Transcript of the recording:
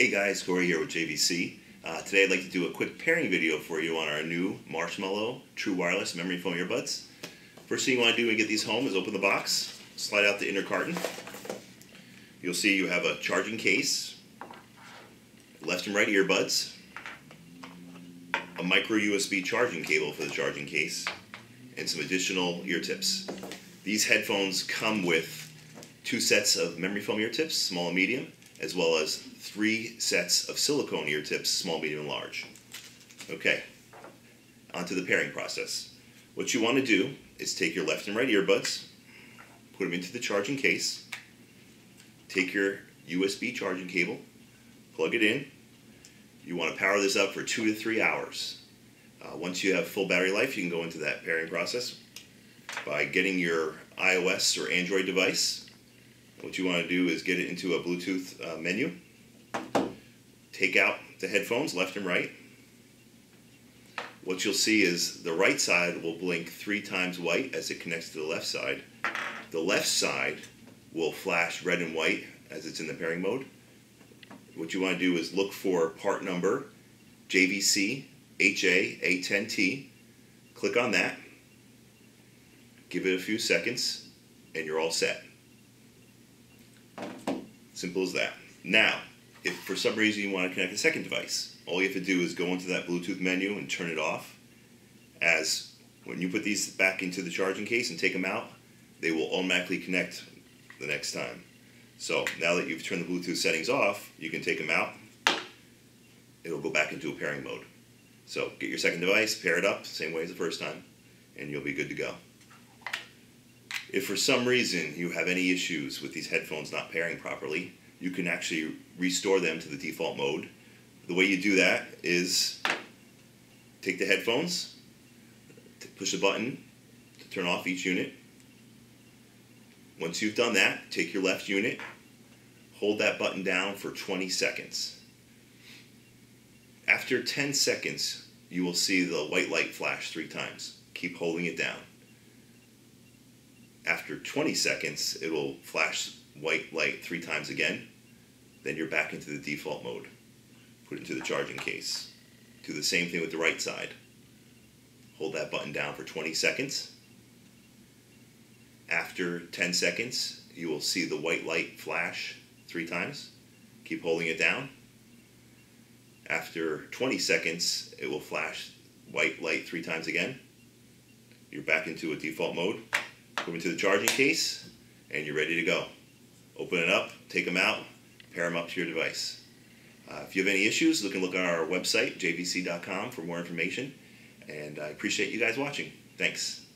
Hey guys, Corey here with JVC. Uh, today I'd like to do a quick pairing video for you on our new Marshmallow True Wireless Memory Foam earbuds. First thing you want to do when you get these home is open the box, slide out the inner carton. You'll see you have a charging case, left and right earbuds, a micro USB charging cable for the charging case, and some additional ear tips. These headphones come with two sets of memory foam ear tips, small and medium, as well as three sets of silicone ear tips, small, medium, and large. Okay, onto the pairing process. What you want to do is take your left and right earbuds, put them into the charging case, take your USB charging cable, plug it in. You want to power this up for two to three hours. Uh, once you have full battery life, you can go into that pairing process by getting your iOS or Android device. What you want to do is get it into a Bluetooth uh, menu. Take out the headphones, left and right. What you'll see is the right side will blink three times white as it connects to the left side. The left side will flash red and white as it's in the pairing mode. What you want to do is look for part number JVC HA A10T. Click on that. Give it a few seconds and you're all set. Simple as that. Now, if for some reason you want to connect a second device, all you have to do is go into that Bluetooth menu and turn it off. As when you put these back into the charging case and take them out, they will automatically connect the next time. So now that you've turned the Bluetooth settings off, you can take them out. It'll go back into a pairing mode. So get your second device, pair it up, same way as the first time, and you'll be good to go. If for some reason you have any issues with these headphones not pairing properly, you can actually restore them to the default mode. The way you do that is take the headphones, push a button to turn off each unit. Once you've done that, take your left unit, hold that button down for 20 seconds. After 10 seconds, you will see the white light flash three times. Keep holding it down. After 20 seconds, it will flash white light three times again. Then you're back into the default mode. Put it into the charging case. Do the same thing with the right side. Hold that button down for 20 seconds. After 10 seconds, you will see the white light flash three times. Keep holding it down. After 20 seconds, it will flash white light three times again. You're back into a default mode. Move into the charging case, and you're ready to go. Open it up, take them out, pair them up to your device. Uh, if you have any issues, look and look on our website, jvc.com, for more information. And I appreciate you guys watching. Thanks.